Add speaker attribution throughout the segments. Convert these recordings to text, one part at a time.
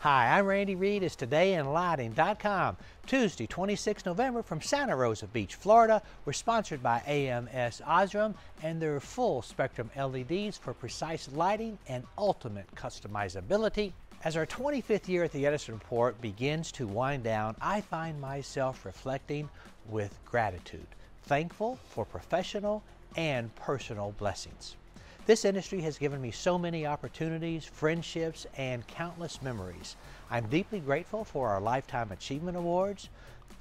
Speaker 1: Hi, I'm Randy Reid. It's todayinlighting.com. Tuesday, 26 November from Santa Rosa Beach, Florida. We're sponsored by AMS Osram and their full spectrum LEDs for precise lighting and ultimate customizability. As our 25th year at the Edison Report begins to wind down, I find myself reflecting with gratitude, thankful for professional and personal blessings. This industry has given me so many opportunities, friendships, and countless memories. I'm deeply grateful for our Lifetime Achievement Awards,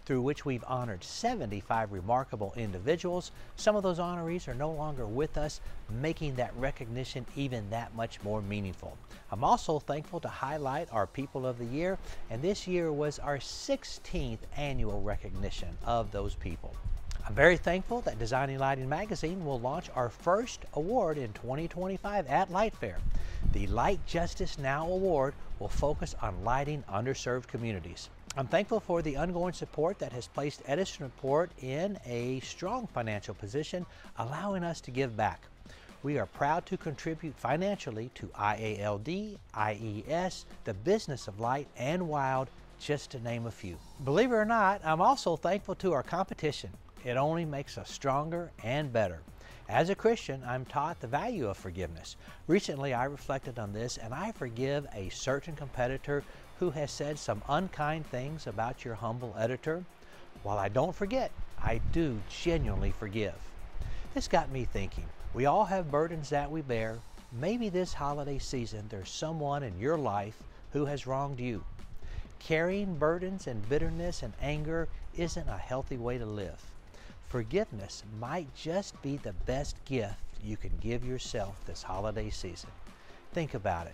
Speaker 1: through which we've honored 75 remarkable individuals. Some of those honorees are no longer with us, making that recognition even that much more meaningful. I'm also thankful to highlight our People of the Year, and this year was our 16th annual recognition of those people. I'm very thankful that Designing Lighting Magazine will launch our first award in 2025 at LightFair. The Light Justice Now Award will focus on lighting underserved communities. I'm thankful for the ongoing support that has placed Edison Report in a strong financial position, allowing us to give back. We are proud to contribute financially to IALD, IES, the Business of Light, and WILD, just to name a few. Believe it or not, I'm also thankful to our competition. It only makes us stronger and better. As a Christian, I'm taught the value of forgiveness. Recently, I reflected on this and I forgive a certain competitor who has said some unkind things about your humble editor. While I don't forget, I do genuinely forgive. This got me thinking. We all have burdens that we bear. Maybe this holiday season there's someone in your life who has wronged you. Carrying burdens and bitterness and anger isn't a healthy way to live. Forgiveness might just be the best gift you can give yourself this holiday season. Think about it.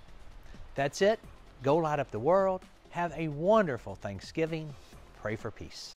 Speaker 1: That's it. Go light up the world. Have a wonderful Thanksgiving. Pray for peace.